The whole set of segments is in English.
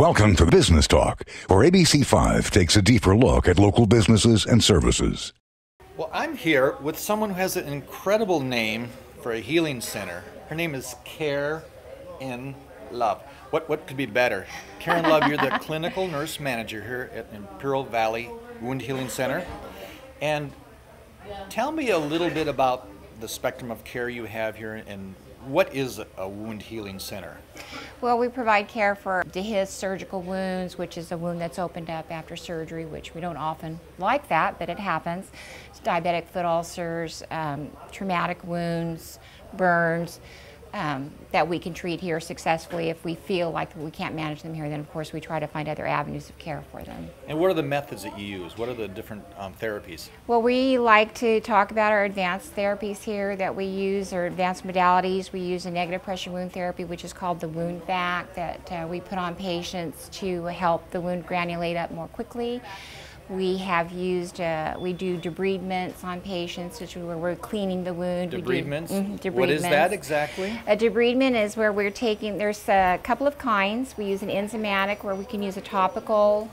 Welcome to Business Talk, where ABC5 takes a deeper look at local businesses and services. Well, I'm here with someone who has an incredible name for a healing center. Her name is Care in Love. What, what could be better? Karen Love, you're the clinical nurse manager here at Imperial Valley Wound Healing Center. And tell me a little bit about the spectrum of care you have here and what is a wound healing center? Well, we provide care for dehisced surgical wounds, which is a wound that's opened up after surgery, which we don't often like that, but it happens. It's diabetic foot ulcers, um, traumatic wounds, burns um, that we can treat here successfully. If we feel like we can't manage them here, then of course we try to find other avenues of care for them. And what are the methods that you use? What are the different um, therapies? Well, we like to talk about our advanced therapies here that we use, or advanced modalities. We use a negative pressure wound therapy, which is called the wound vac, that uh, we put on patients to help the wound granulate up more quickly. We have used, uh, we do debridements on patients, which where we're cleaning the wound. Debridements? Do, mm, debridements. What is that exactly? A debridement is where we're taking, there's a couple of kinds. We use an enzymatic where we can use a topical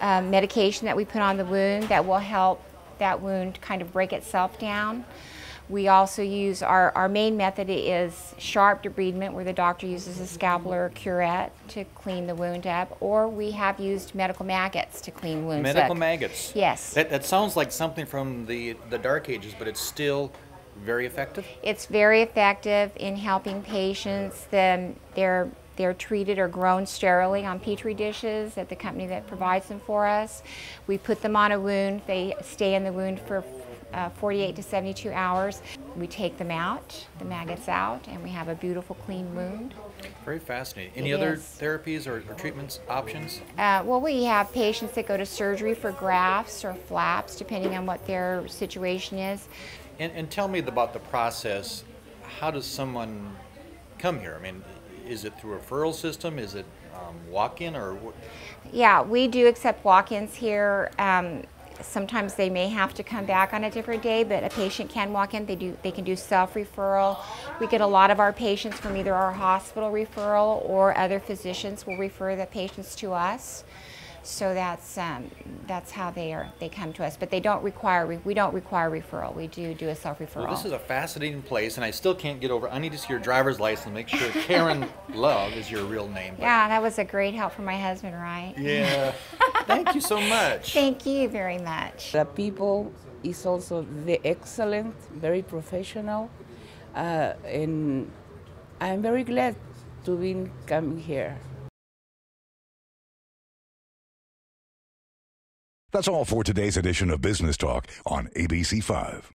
um, medication that we put on the wound that will help that wound kind of break itself down. We also use our, our main method is sharp debridement where the doctor uses a scalpel or a curette to clean the wound up or we have used medical maggots to clean wounds Medical up. maggots? Yes. That, that sounds like something from the, the dark ages but it's still very effective? It's very effective in helping patients. The, they're, they're treated or grown sterilely on petri dishes at the company that provides them for us. We put them on a wound. They stay in the wound for uh, 48 to 72 hours. We take them out, the maggots out, and we have a beautiful clean wound. Very fascinating. Any it other is. therapies or, or, treatments options? Uh, well, we have patients that go to surgery for grafts or flaps, depending on what their situation is. And, and tell me about the process. How does someone come here? I mean, is it through a referral system? Is it um, walk-in or? Yeah, we do accept walk-ins here. Um, sometimes they may have to come back on a different day, but a patient can walk in. They do. They can do self-referral. We get a lot of our patients from either our hospital referral or other physicians will refer the patients to us. So that's um, that's how they are. They come to us, but they don't require. We don't require referral. We do do a self referral. Well, this is a fascinating place, and I still can't get over. I need to see your driver's license. Make sure Karen Love is your real name. Yeah, that was a great help for my husband, right? Yeah. Thank you so much. Thank you very much. The people is also the excellent, very professional, uh, and I'm very glad to be coming here. That's all for today's edition of Business Talk on ABC5.